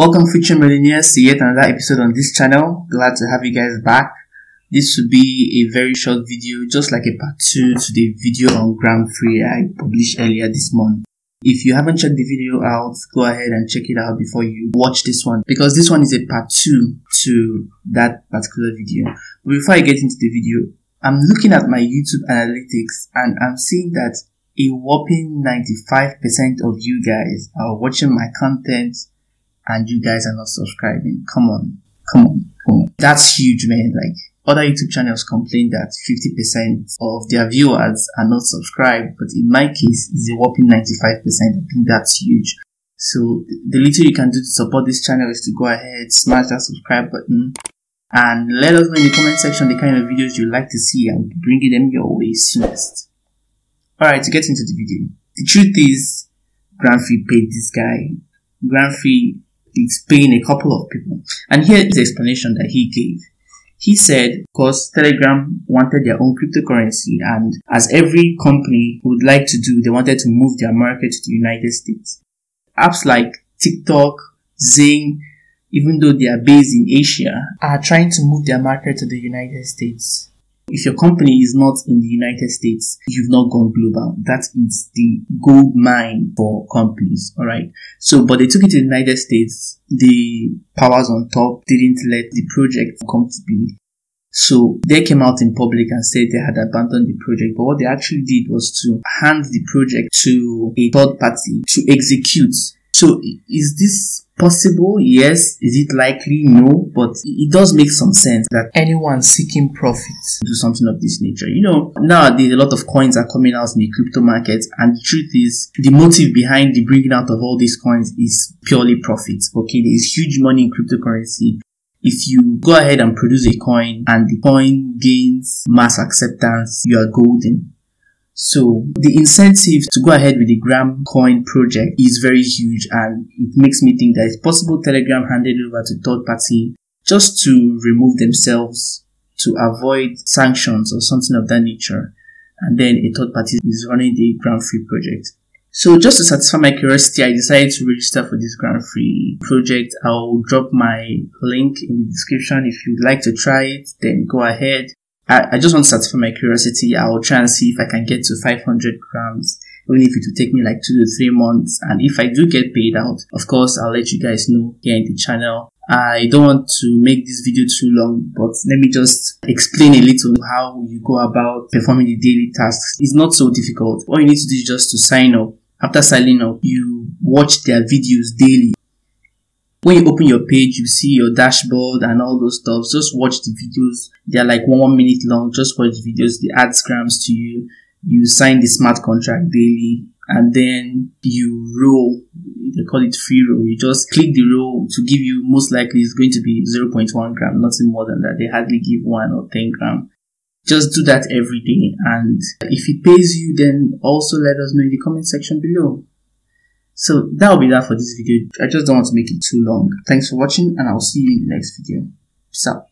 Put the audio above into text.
Welcome future millionaires to yet another episode on this channel. Glad to have you guys back. This will be a very short video, just like a part 2 to the video on Gram Free I published earlier this month. If you haven't checked the video out, go ahead and check it out before you watch this one because this one is a part 2 to that particular video. But before I get into the video, I'm looking at my YouTube analytics and I'm seeing that a whopping 95% of you guys are watching my content and you guys are not subscribing. Come on. Come on. Come on. That's huge, man. Like, other YouTube channels complain that 50% of their viewers are not subscribed, but in my case, it's a whopping 95%. I think that's huge. So the little you can do to support this channel is to go ahead, smash that subscribe button, and let us know in the comment section the kind of videos you'd like to see and bringing them your way soonest. Alright, to get into the video. The truth is, Gramfree paid this guy. Gramfree is paying a couple of people. And here is the explanation that he gave. He said, because Telegram wanted their own cryptocurrency and as every company would like to do, they wanted to move their market to the United States. Apps like TikTok, Zing, even though they are based in Asia, are trying to move their market to the United States. If your company is not in the United States, you've not gone global. That is the gold mine for companies. All right. So, but they took it to the United States. The powers on top didn't let the project come to be. So they came out in public and said they had abandoned the project. But what they actually did was to hand the project to a third party to execute. So is this possible? Yes. Is it likely? No. But it does make some sense that anyone seeking profit do something of this nature. You know, nowadays a lot of coins are coming out in the crypto market, and the truth is, the motive behind the bringing out of all these coins is purely profit. Okay, there is huge money in cryptocurrency. If you go ahead and produce a coin and the coin gains mass acceptance, you are golden. So the incentive to go ahead with the Gram Coin project is very huge and it makes me think that it's possible Telegram handed over to third party just to remove themselves to avoid sanctions or something of that nature. And then a third party is running the Gram Free project. So just to satisfy my curiosity, I decided to register for this Gram Free project. I'll drop my link in the description. If you'd like to try it, then go ahead. I, I just want to satisfy my curiosity. I'll try and see if I can get to 500 grams, even if it will take me like two to three months. And if I do get paid out, of course, I'll let you guys know here in the channel. I don't want to make this video too long, but let me just explain a little how you go about performing the daily tasks. It's not so difficult. All you need to do is just to sign up. After signing up, you watch their videos daily when you open your page, you see your dashboard and all those stuff. Just watch the videos. They're like one, one minute long. Just watch the videos. The ad scrams to you. You sign the smart contract daily and then you roll. They call it free roll. You just click the roll to give you most likely it's going to be 0.1 gram, nothing more than that. They hardly give one or 10 gram. Just do that every day. And if it pays you, then also let us know in the comment section below. So that will be that for this video. I just don't want to make it too long. Thanks for watching and I'll see you in the next video. Peace out.